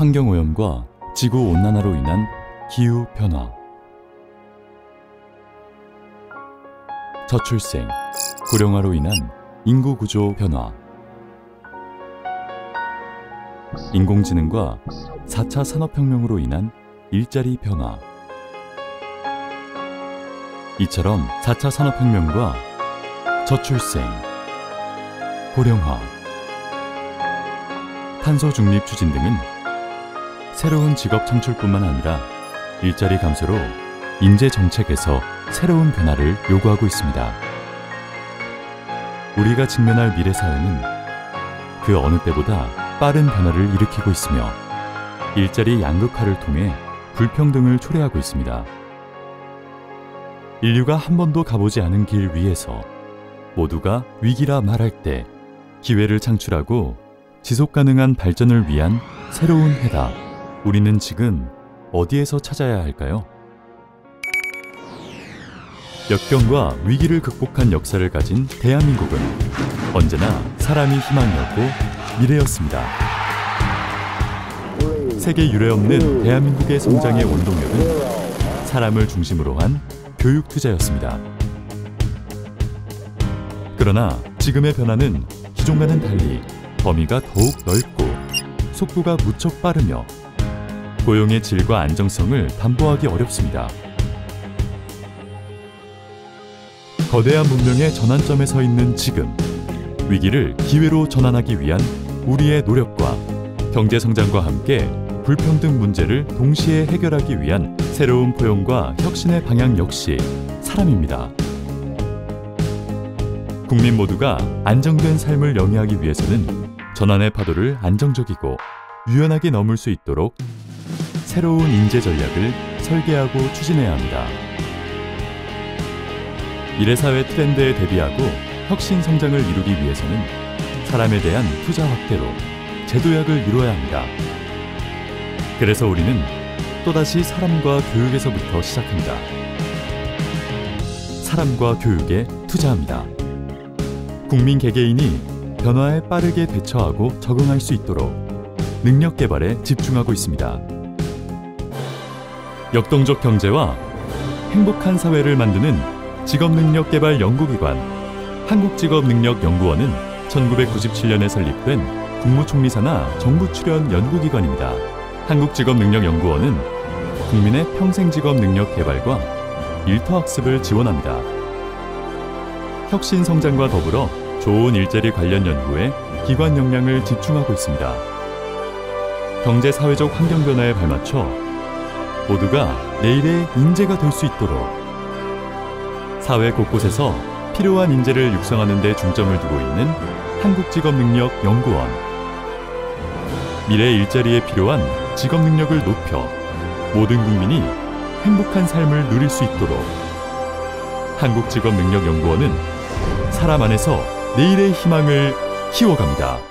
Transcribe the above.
환경오염과 지구온난화로 인한 기후변화. 저출생, 고령화로 인한 인구구조 변화. 인공지능과 4차 산업혁명으로 인한 일자리 변화. 이처럼 4차 산업혁명과 저출생, 고령화, 탄소 중립 추진 등은 새로운 직업 창출뿐만 아니라 일자리 감소로 인재 정책에서 새로운 변화를 요구하고 있습니다. 우리가 직면할 미래 사회는 그 어느 때보다 빠른 변화를 일으키고 있으며 일자리 양극화를 통해 불평등을 초래하고 있습니다. 인류가 한 번도 가보지 않은 길 위에서 모두가 위기라 말할 때 기회를 창출하고 지속 가능한 발전을 위한 새로운 해답. 우리는 지금 어디에서 찾아야 할까요? 역경과 위기를 극복한 역사를 가진 대한민국은 언제나 사람이 희망이었고 미래였습니다. 세계 유례 없는 대한민국의 성장의 원동력은 사람을 중심으로 한 교육 투자였습니다. 그러나 지금의 변화는 기존과는 달리 범위가 더욱 넓고 속도가 무척 빠르며 고용의 질과 안정성을 담보하기 어렵습니다. 거대한 문명의 전환점에 서 있는 지금 위기를 기회로 전환하기 위한 우리의 노력과 경제 성장과 함께 불평등 문제를 동시에 해결하기 위한 새로운 포용과 혁신의 방향 역시 사람입니다. 국민 모두가 안정된 삶을 영위하기 위해서는 전환의 파도를 안정적이고 유연하게 넘을 수 있도록 새로운 인재 전략을 설계하고 추진해야 합니다. 미래사회 트렌드에 대비하고 혁신 성장을 이루기 위해서는 사람에 대한 투자 확대로 제도약을 이루어야 합니다. 그래서 우리는 또다시 사람과 교육에서부터 시작합니다. 사람과 교육에 투자합니다. 국민 개개인이 변화에 빠르게 대처하고 적응할 수 있도록 능력 개발에 집중하고 있습니다. 역동적 경제와 행복한 사회를 만드는 직업능력개발 연구기관 한국직업능력연구원은 1997년에 설립된 국무총리사나 정부 출연 연구기관입니다. 한국직업능력연구원은 국민의 평생직업 능력 개발과 일터학습을 지원합니다. 혁신 성장과 더불어 좋은 일자리 관련 연구에 기관 역량을 집중하고 있습니다. 경제 사회적 환경 변화에 발맞춰 모두가 내일의 인재가 될 수 있도록. 사회 곳곳에서 필요한 인재를 육성하는 데 중점을 두고 있는 한국직업능력연구원. 미래 일자리에 필요한 직업 능력을 높여 모든 국민이 행복한 삶을 누릴 수 있도록. 한국직업능력연구원은 사람 안에서 내일의 희망을 키워갑니다.